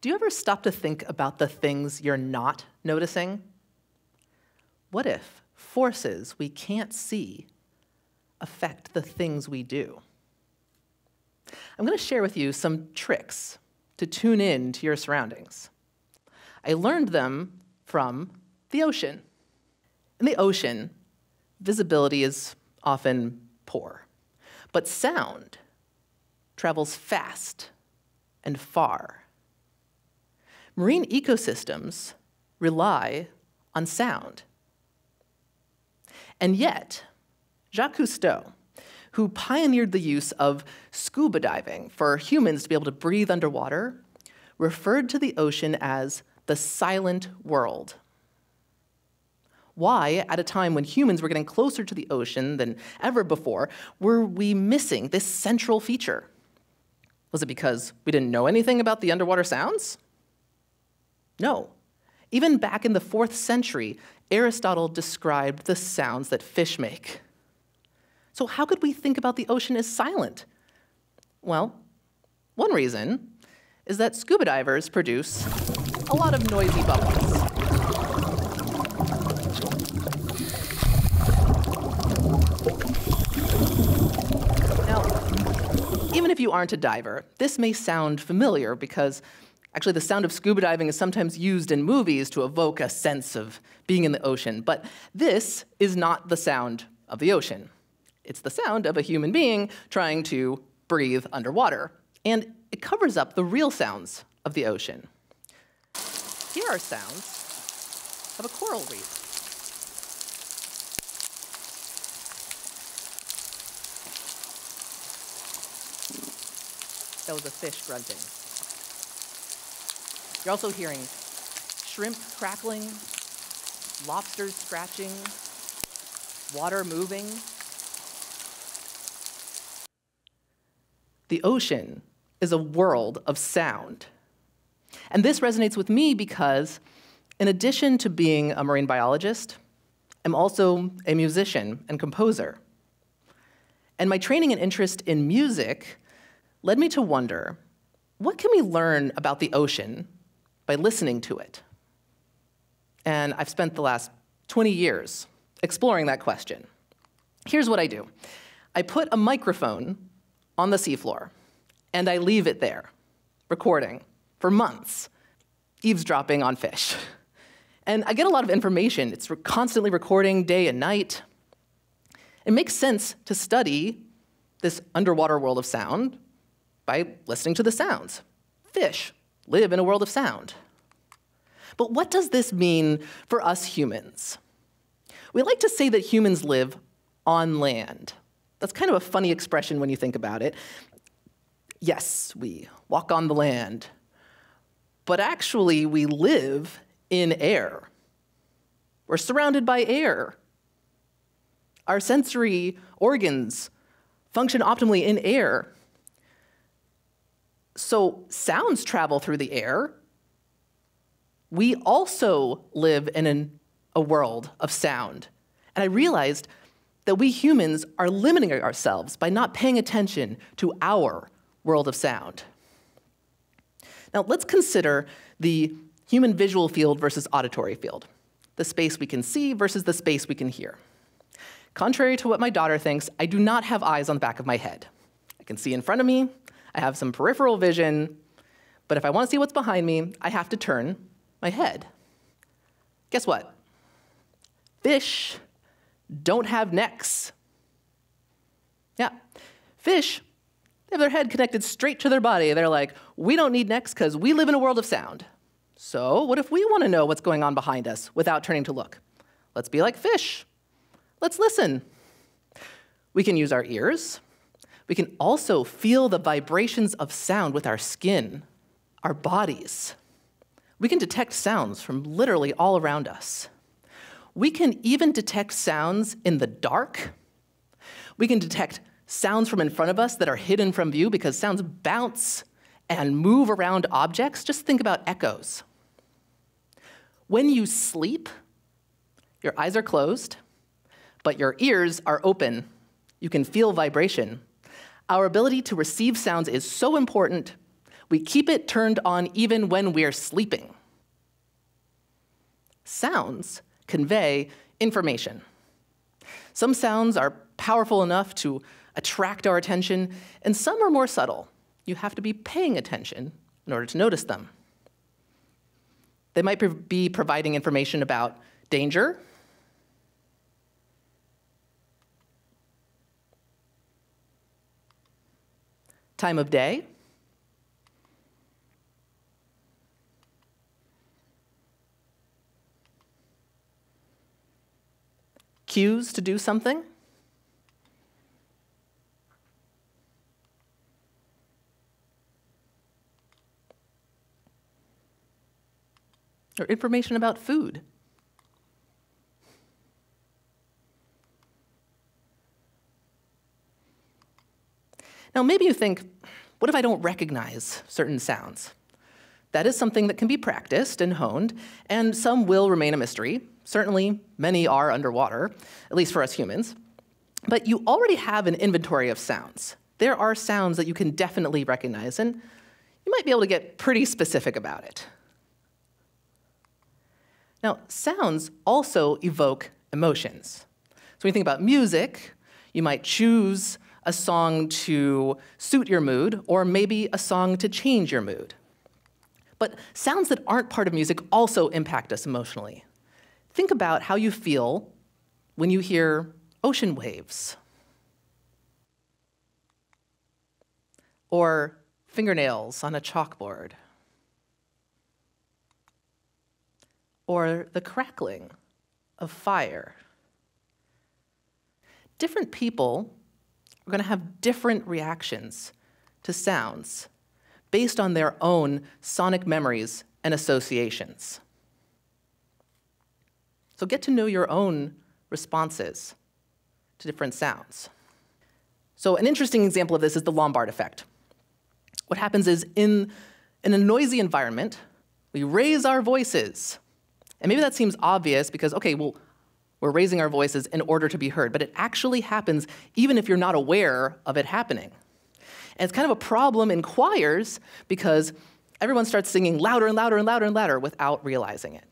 Do you ever stop to think about the things you're not noticing? What if forces we can't see affect the things we do? I'm going to share with you some tricks to tune in to your surroundings. I learned them from the ocean. In the ocean, visibility is often poor, but sound travels fast and far. Marine ecosystems rely on sound. And yet, Jacques Cousteau, who pioneered the use of scuba diving for humans to be able to breathe underwater, referred to the ocean as the silent world. Why, at a time when humans were getting closer to the ocean than ever before, were we missing this central feature? Was it because we didn't know anything about the underwater sounds? No. Even back in the fourth century, Aristotle described the sounds that fish make. So, how could we think about the ocean as silent? Well, one reason is that scuba divers produce a lot of noisy bubbles. Now, even if you aren't a diver, this may sound familiar because Actually, the sound of scuba diving is sometimes used in movies to evoke a sense of being in the ocean, but this is not the sound of the ocean. It's the sound of a human being trying to breathe underwater, and it covers up the real sounds of the ocean. Here are sounds of a coral reef. That was a fish grunting. You're also hearing shrimp crackling, lobsters scratching, water moving. The ocean is a world of sound. And this resonates with me because, in addition to being a marine biologist, I'm also a musician and composer. And my training and interest in music led me to wonder what can we learn about the ocean by listening to it. And I've spent the last 20 years exploring that question. Here's what I do I put a microphone on the seafloor, and I leave it there, recording for months, eavesdropping on fish. And I get a lot of information. It's constantly recording day and night. It makes sense to study this underwater world of sound by listening to the sounds. Fish, live in a world of sound. But what does this mean for us humans? We like to say that humans live on land. That's kind of a funny expression when you think about it. Yes, we walk on the land, but actually, we live in air. We're surrounded by air. Our sensory organs function optimally in air. So sounds travel through the air. We also live in an, a world of sound. And I realized that we humans are limiting ourselves by not paying attention to our world of sound. Now, let's consider the human visual field versus auditory field, the space we can see versus the space we can hear. Contrary to what my daughter thinks, I do not have eyes on the back of my head. I can see in front of me, I have some peripheral vision, but if I want to see what's behind me, I have to turn my head. Guess what? Fish don't have necks. Yeah, fish they have their head connected straight to their body. They're like, we don't need necks because we live in a world of sound. So, what if we want to know what's going on behind us without turning to look? Let's be like fish. Let's listen. We can use our ears, we can also feel the vibrations of sound with our skin, our bodies. We can detect sounds from literally all around us. We can even detect sounds in the dark. We can detect sounds from in front of us that are hidden from view because sounds bounce and move around objects. Just think about echoes. When you sleep, your eyes are closed, but your ears are open. You can feel vibration. Our ability to receive sounds is so important. We keep it turned on even when we're sleeping. Sounds convey information. Some sounds are powerful enough to attract our attention, and some are more subtle. You have to be paying attention in order to notice them. They might be providing information about danger, time of day, cues to do something. Or information about food. Now, maybe you think, what if I don't recognize certain sounds? That is something that can be practiced and honed, and some will remain a mystery. Certainly, many are underwater, at least for us humans. But you already have an inventory of sounds. There are sounds that you can definitely recognize, and you might be able to get pretty specific about it. Now, sounds also evoke emotions. So when you think about music, you might choose a song to suit your mood, or maybe a song to change your mood. But sounds that aren't part of music also impact us emotionally. Think about how you feel when you hear ocean waves, or fingernails on a chalkboard, or the crackling of fire. Different people are going to have different reactions to sounds based on their own sonic memories and associations. So get to know your own responses to different sounds. So an interesting example of this is the Lombard effect. What happens is in, in a noisy environment, we raise our voices. And maybe that seems obvious because, okay, well, we're raising our voices in order to be heard, but it actually happens even if you're not aware of it happening. And it's kind of a problem in choirs because everyone starts singing louder and louder and louder and louder without realizing it.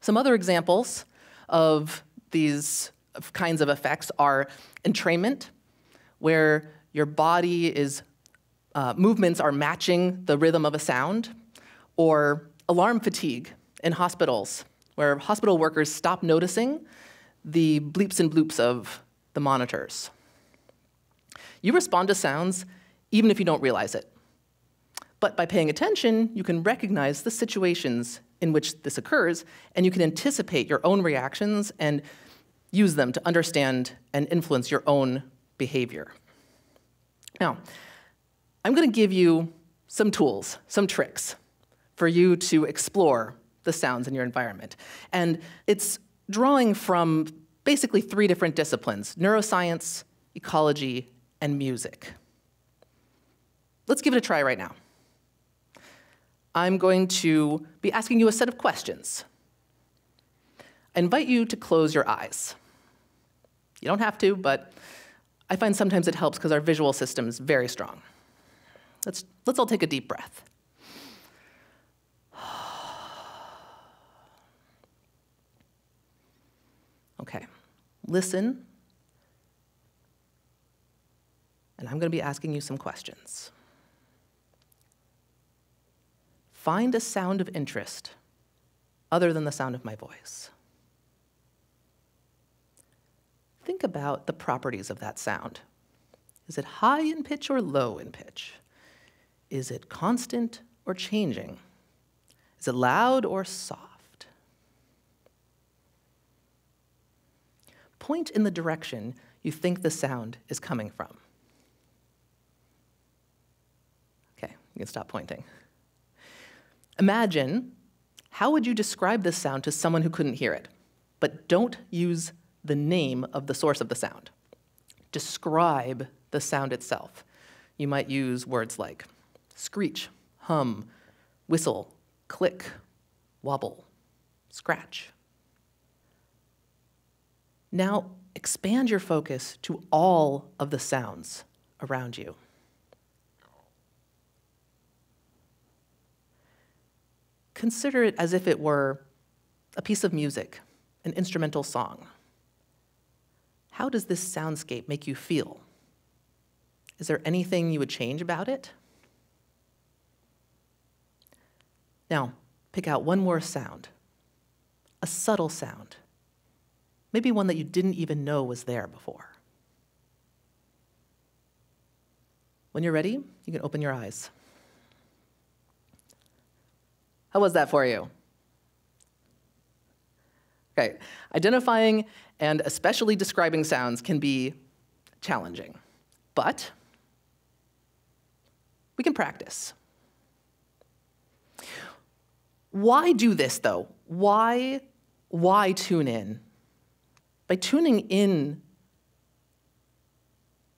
Some other examples of these kinds of effects are entrainment, where your body is, uh, movements are matching the rhythm of a sound, or alarm fatigue in hospitals, where hospital workers stop noticing the bleeps and bloops of the monitors. You respond to sounds even if you don't realize it. But by paying attention, you can recognize the situations in which this occurs, and you can anticipate your own reactions and use them to understand and influence your own behavior. Now, I'm going to give you some tools, some tricks for you to explore the sounds in your environment. And it's drawing from basically three different disciplines neuroscience, ecology, and music. Let's give it a try right now. I'm going to be asking you a set of questions. I invite you to close your eyes. You don't have to, but I find sometimes it helps because our visual system is very strong. Let's, let's all take a deep breath. Okay, listen, and I'm going to be asking you some questions. Find a sound of interest other than the sound of my voice. Think about the properties of that sound. Is it high in pitch or low in pitch? Is it constant or changing? Is it loud or soft? Point in the direction you think the sound is coming from. Okay, you can stop pointing. Imagine how would you describe this sound to someone who couldn't hear it? But don't use the name of the source of the sound. Describe the sound itself. You might use words like screech, hum, whistle, click, wobble, scratch. Now expand your focus to all of the sounds around you. consider it as if it were a piece of music, an instrumental song. How does this soundscape make you feel? Is there anything you would change about it? Now, pick out one more sound, a subtle sound, maybe one that you didn't even know was there before. When you're ready, you can open your eyes. How was that for you? Okay, identifying and especially describing sounds can be challenging, but we can practice. Why do this though? Why, why tune in? By tuning in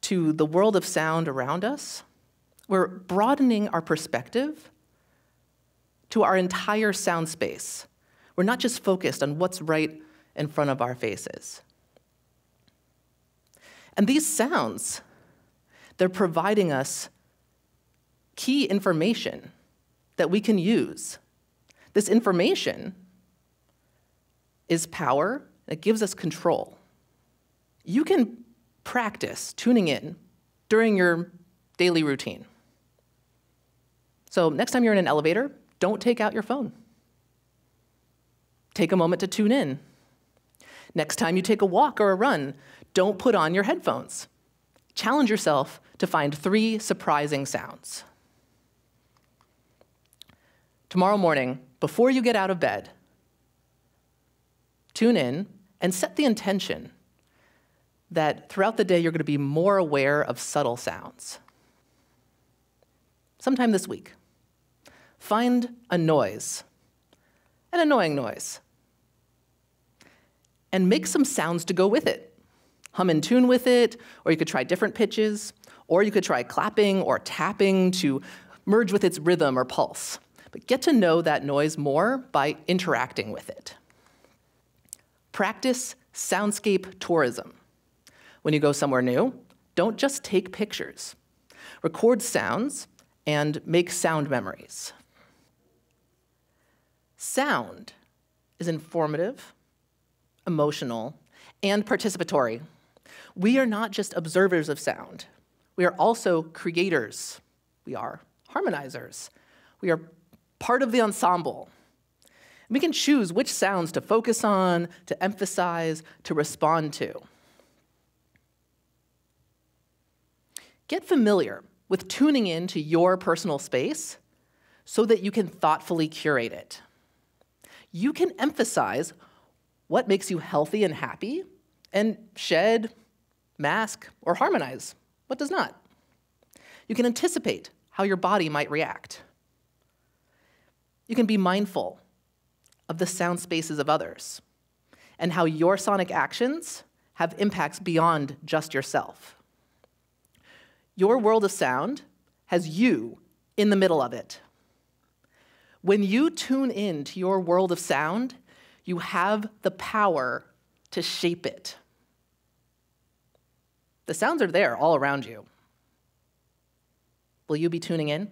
to the world of sound around us, we're broadening our perspective to our entire sound space. We're not just focused on what's right in front of our faces. And these sounds, they're providing us key information that we can use. This information is power, it gives us control. You can practice tuning in during your daily routine. So, next time you're in an elevator, don't take out your phone. Take a moment to tune in. Next time you take a walk or a run, don't put on your headphones. Challenge yourself to find three surprising sounds. Tomorrow morning, before you get out of bed, tune in and set the intention that throughout the day you're going to be more aware of subtle sounds. Sometime this week, find a noise, an annoying noise, and make some sounds to go with it. Hum in tune with it, or you could try different pitches, or you could try clapping or tapping to merge with its rhythm or pulse. But get to know that noise more by interacting with it. Practice soundscape tourism. When you go somewhere new, don't just take pictures. Record sounds and make sound memories. Sound is informative, emotional, and participatory. We are not just observers of sound, we are also creators. We are harmonizers. We are part of the ensemble. We can choose which sounds to focus on, to emphasize, to respond to. Get familiar with tuning in to your personal space so that you can thoughtfully curate it. You can emphasize what makes you healthy and happy and shed, mask, or harmonize what does not. You can anticipate how your body might react. You can be mindful of the sound spaces of others and how your sonic actions have impacts beyond just yourself. Your world of sound has you in the middle of it. When you tune in to your world of sound, you have the power to shape it. The sounds are there all around you. Will you be tuning in?